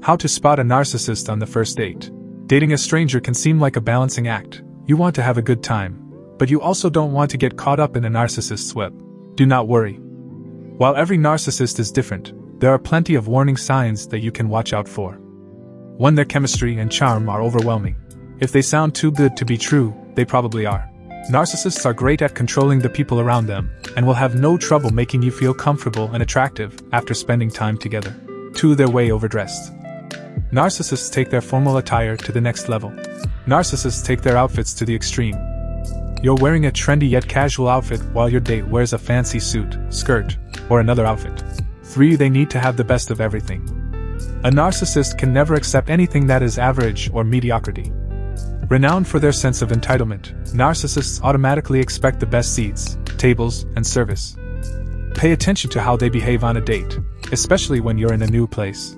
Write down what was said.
How to spot a narcissist on the first date. Dating a stranger can seem like a balancing act. You want to have a good time, but you also don't want to get caught up in a narcissist's web. Do not worry. While every narcissist is different, there are plenty of warning signs that you can watch out for. 1. Their chemistry and charm are overwhelming. If they sound too good to be true, they probably are. Narcissists are great at controlling the people around them, and will have no trouble making you feel comfortable and attractive after spending time together. 2. They're way overdressed. Narcissists take their formal attire to the next level. Narcissists take their outfits to the extreme. You're wearing a trendy yet casual outfit while your date wears a fancy suit, skirt, or another outfit. 3. They need to have the best of everything. A narcissist can never accept anything that is average or mediocrity. Renowned for their sense of entitlement, narcissists automatically expect the best seats, tables, and service. Pay attention to how they behave on a date, especially when you're in a new place.